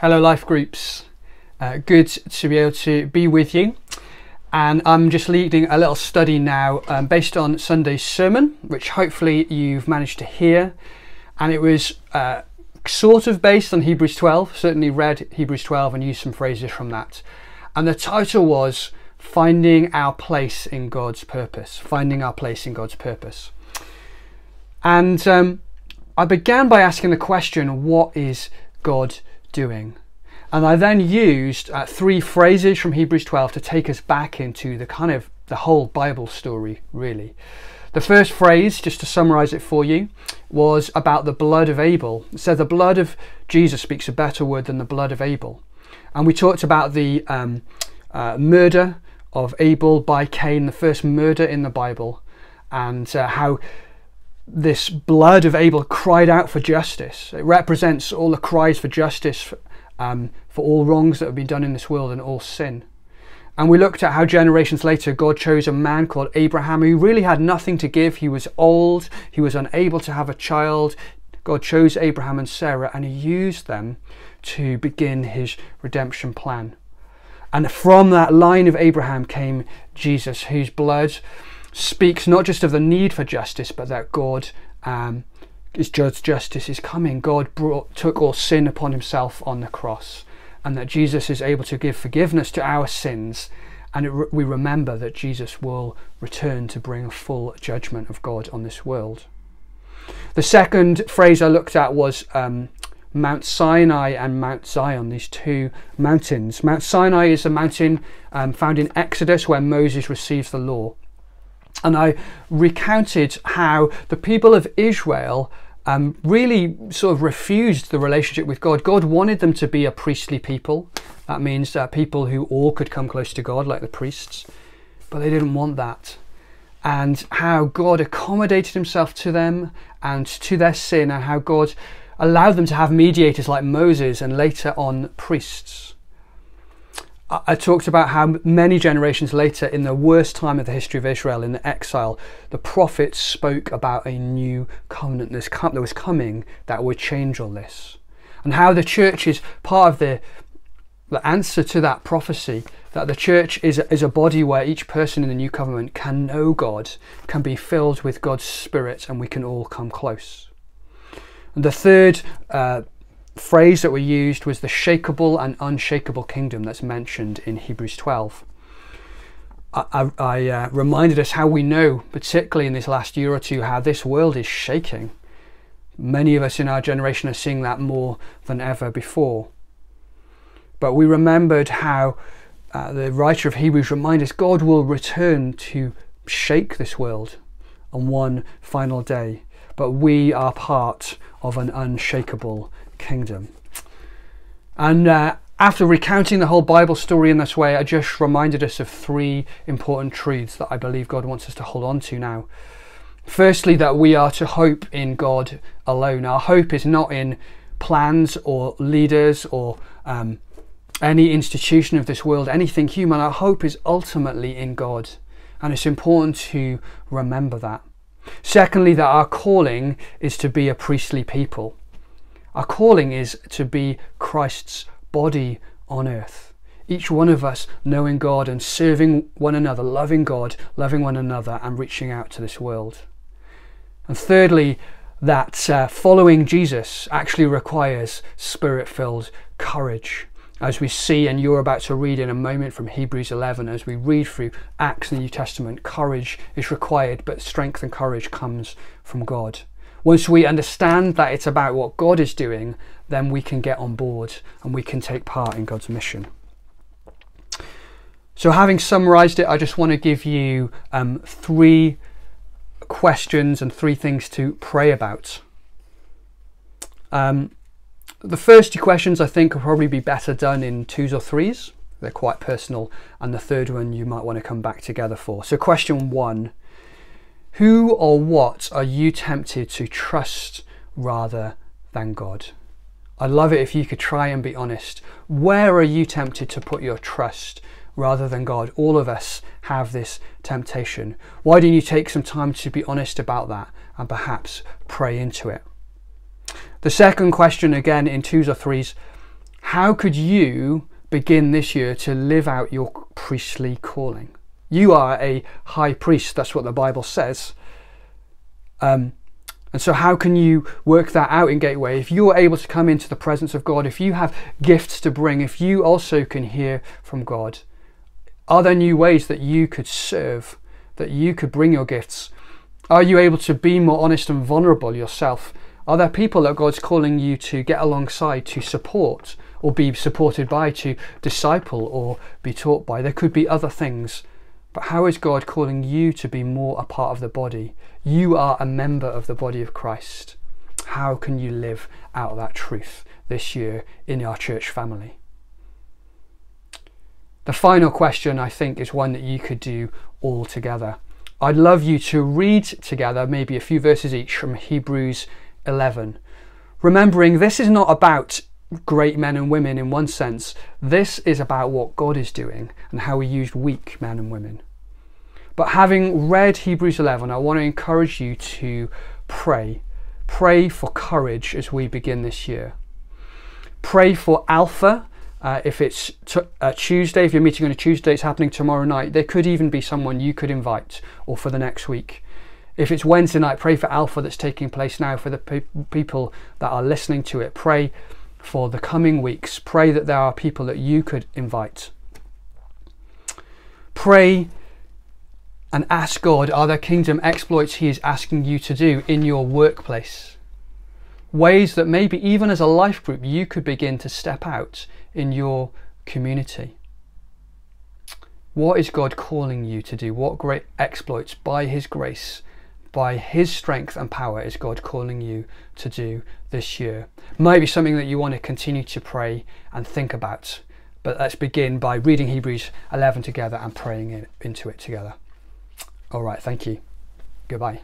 Hello, life groups. Uh, good to be able to be with you. And I'm just leading a little study now um, based on Sunday's sermon, which hopefully you've managed to hear. And it was uh, sort of based on Hebrews 12, certainly read Hebrews 12 and used some phrases from that. And the title was Finding Our Place in God's Purpose. Finding Our Place in God's Purpose. And um, I began by asking the question, What is God doing. And I then used uh, three phrases from Hebrews 12 to take us back into the kind of the whole Bible story, really. The first phrase, just to summarize it for you, was about the blood of Abel. So the blood of Jesus speaks a better word than the blood of Abel. And we talked about the um, uh, murder of Abel by Cain, the first murder in the Bible, and uh, how this blood of Abel cried out for justice. It represents all the cries for justice um, for all wrongs that have been done in this world and all sin. And we looked at how generations later God chose a man called Abraham who really had nothing to give. He was old, he was unable to have a child. God chose Abraham and Sarah and he used them to begin his redemption plan. And from that line of Abraham came Jesus, whose blood speaks not just of the need for justice, but that God um, is judge justice is coming. God brought, took all sin upon himself on the cross, and that Jesus is able to give forgiveness to our sins. And we remember that Jesus will return to bring a full judgment of God on this world. The second phrase I looked at was um, Mount Sinai and Mount Zion, these two mountains. Mount Sinai is a mountain um, found in Exodus where Moses receives the law and I recounted how the people of Israel um, really sort of refused the relationship with God. God wanted them to be a priestly people. That means uh, people who all could come close to God, like the priests, but they didn't want that. And how God accommodated himself to them and to their sin, and how God allowed them to have mediators like Moses and later on priests. I talked about how many generations later, in the worst time of the history of Israel, in the exile, the prophets spoke about a new covenant that was coming that would change all this. And how the church is part of the, the answer to that prophecy that the church is, is a body where each person in the new covenant can know God, can be filled with God's Spirit, and we can all come close. And the third uh, phrase that we used was the shakable and unshakable kingdom that's mentioned in Hebrews 12. I, I uh, reminded us how we know, particularly in this last year or two, how this world is shaking. Many of us in our generation are seeing that more than ever before. But we remembered how uh, the writer of Hebrews reminded us God will return to shake this world on one final day. But we are part of an unshakable kingdom. And uh, after recounting the whole Bible story in this way, I just reminded us of three important truths that I believe God wants us to hold on to now. Firstly, that we are to hope in God alone. Our hope is not in plans or leaders or um, any institution of this world, anything human. Our hope is ultimately in God. And it's important to remember that. Secondly, that our calling is to be a priestly people. Our calling is to be Christ's body on earth. Each one of us knowing God and serving one another, loving God, loving one another, and reaching out to this world. And thirdly, that uh, following Jesus actually requires spirit filled courage. As we see, and you're about to read in a moment from Hebrews 11, as we read through Acts in the New Testament, courage is required, but strength and courage comes from God. Once we understand that it's about what God is doing, then we can get on board and we can take part in God's mission. So, having summarized it, I just want to give you um, three questions and three things to pray about. Um, the first two questions I think will probably be better done in twos or threes. They're quite personal. And the third one you might want to come back together for. So, question one who or what are you tempted to trust rather than God? I'd love it if you could try and be honest. Where are you tempted to put your trust rather than God? All of us have this temptation. Why don't you take some time to be honest about that and perhaps pray into it? The second question, again in twos or threes, How could you begin this year to live out your priestly calling? You are a high priest, that's what the Bible says. Um, and so, how can you work that out in Gateway? If you're able to come into the presence of God, if you have gifts to bring, if you also can hear from God, are there new ways that you could serve, that you could bring your gifts? Are you able to be more honest and vulnerable yourself? Are there people that God's calling you to get alongside, to support, or be supported by, to disciple, or be taught by? There could be other things. But how is God calling you to be more a part of the body? You are a member of the body of Christ. How can you live out that truth this year in our church family? The final question, I think, is one that you could do all together. I'd love you to read together maybe a few verses each from Hebrews 11. Remembering this is not about great men and women in one sense, this is about what God is doing and how He used weak men and women. But having read Hebrews 11, I want to encourage you to pray. Pray for courage as we begin this year. Pray for Alpha uh, if it's t- uh, Tuesday, if you're meeting on a Tuesday, it's happening tomorrow night. There could even be someone you could invite or for the next week. If it's Wednesday night, pray for Alpha that's taking place now for the pe- people that are listening to it. Pray for the coming weeks. Pray that there are people that you could invite. Pray and ask God, are there kingdom exploits He is asking you to do in your workplace? ways that maybe even as a life group you could begin to step out in your community. What is God calling you to do? What great exploits by His grace, by His strength and power is God calling you to do this year? Might be something that you want to continue to pray and think about. But let's begin by reading Hebrews 11 together and praying into it together. All right, thank you. Goodbye.